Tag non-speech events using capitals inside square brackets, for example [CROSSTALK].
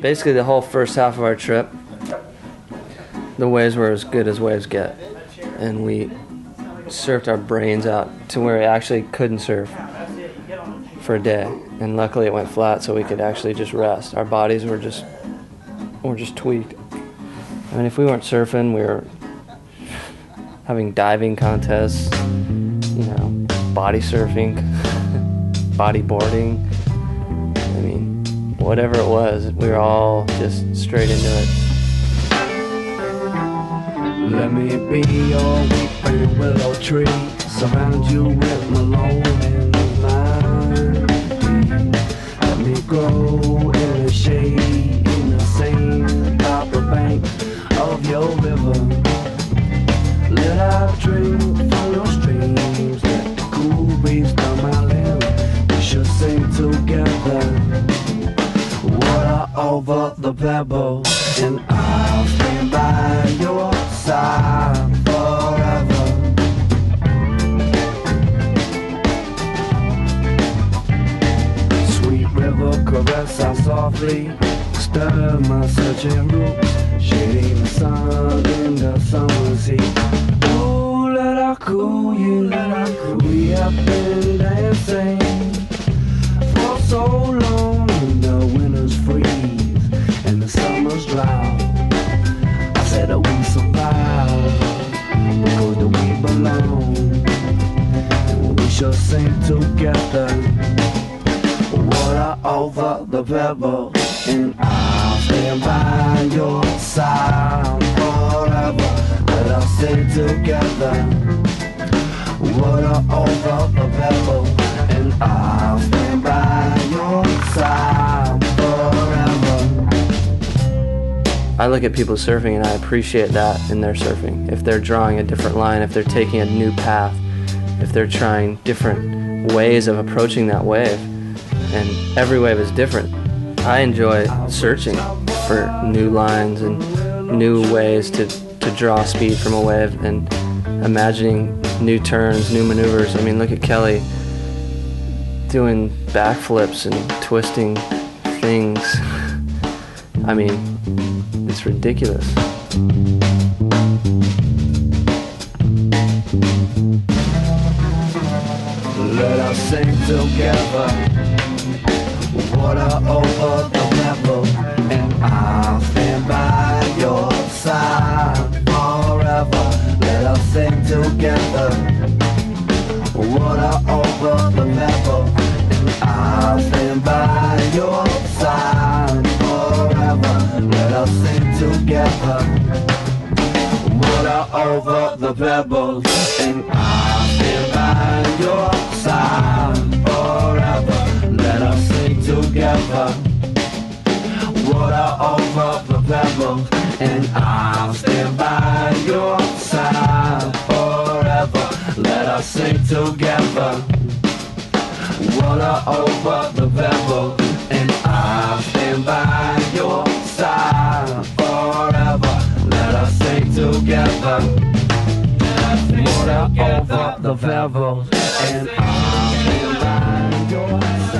basically the whole first half of our trip, the waves were as good as waves get, and we surfed our brains out to where we actually couldn't surf for a day. And luckily, it went flat, so we could actually just rest. Our bodies were just were just tweaked. I mean, if we weren't surfing, we were having diving contests, you know, body surfing, [LAUGHS] bodyboarding. Whatever it was, we were all just straight into it. Let me be your weeping willow tree. Surround you with my mind. Let me grow in the shade, in the same upper bank of your river. Let I drink over the pebble, and I'll stand by your side forever. Sweet river caress I softly, stir my searching roots, shading the sun in the summer's heat. Ooh, let I cool you, let I cool. We have been summers dry. I said that we survive because that we belong, and we shall sing together. Water over the pebble, and I'll stand by your side forever. Let us sing together. Water over the pebble, I look at people surfing and I appreciate that in their surfing. If they're drawing a different line, if they're taking a new path, if they're trying different ways of approaching that wave, and every wave is different. I enjoy searching for new lines and new ways to, to draw speed from a wave and imagining new turns, new maneuvers. I mean, look at Kelly doing backflips and twisting things. I mean, it's ridiculous. Let us sing together. Over the pebble, and I'll stand by your side forever. Let us sing together. Water over together. Water over the pebbles, and I'll stand by your side forever. Let us sing together. Water over the pebbles, and I'll stand by your side forever. Let us sing together. Water over the pebbles, and I'll stand by over the pebbles, and I'll your side.